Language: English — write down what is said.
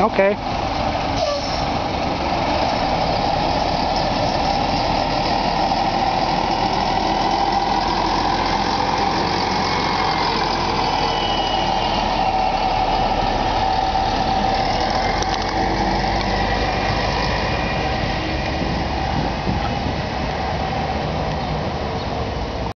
Okay.